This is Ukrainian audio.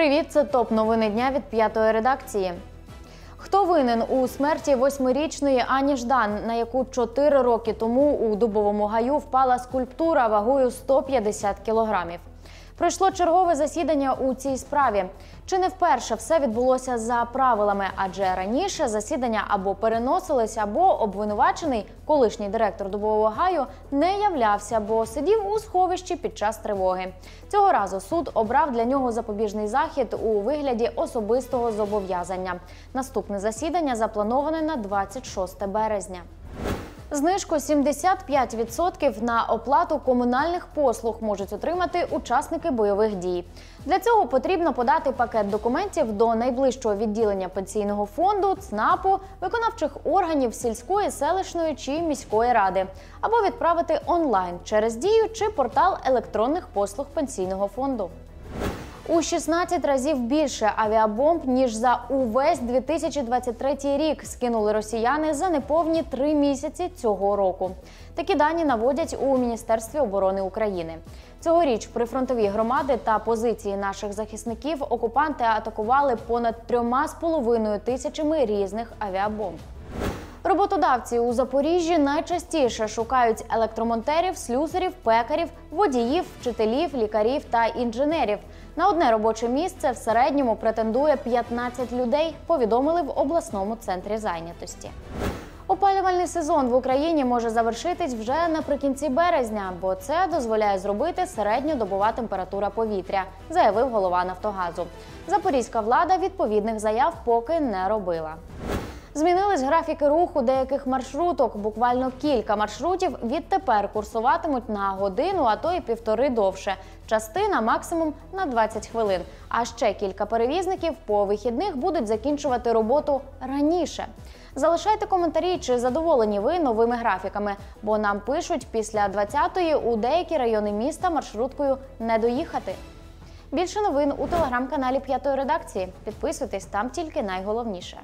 Привіт, це топ новини дня від п'ятої редакції. Хто винен у смерті восьмирічної Ані Ждан, на яку чотири роки тому у дубовому гаю впала скульптура вагою 150 кілограмів? Пройшло чергове засідання у цій справі. Чи не вперше все відбулося за правилами? Адже раніше засідання або переносились, або обвинувачений колишній директор дубового гаю не являвся, бо сидів у сховищі під час тривоги. Цього разу суд обрав для нього запобіжний захід у вигляді особистого зобов'язання. Наступне засідання заплановане на 26 березня. Знижку 75% на оплату комунальних послуг можуть отримати учасники бойових дій. Для цього потрібно подати пакет документів до найближчого відділення пенсійного фонду, ЦНАПу, виконавчих органів сільської, селищної чи міської ради, або відправити онлайн через дію чи портал електронних послуг пенсійного фонду. У 16 разів більше авіабомб ніж за увесь 2023 рік скинули росіяни за неповні три місяці цього року. Такі дані наводять у Міністерстві оборони України. Цьогоріч прифронтові громади та позиції наших захисників окупанти атакували понад трьома з половиною тисячами різних авіабомб. Роботодавці у Запоріжжі найчастіше шукають електромонтерів, слюсарів, пекарів, водіїв, вчителів, лікарів та інженерів. На одне робоче місце в середньому претендує 15 людей. Повідомили в обласному центрі зайнятості. Опалювальний сезон в Україні може завершитись вже наприкінці березня, бо це дозволяє зробити середньодобова температура повітря, заявив голова Нафтогазу. Запорізька влада відповідних заяв поки не робила. Змінились графіки руху деяких маршруток. Буквально кілька маршрутів відтепер курсуватимуть на годину, а то й півтори довше. Частина максимум на 20 хвилин. А ще кілька перевізників по вихідних будуть закінчувати роботу раніше. Залишайте коментарі, чи задоволені ви новими графіками, бо нам пишуть після 20-ї у деякі райони міста маршруткою не доїхати. Більше новин у телеграм-каналі П'ятої редакції. Підписуйтесь там тільки найголовніше.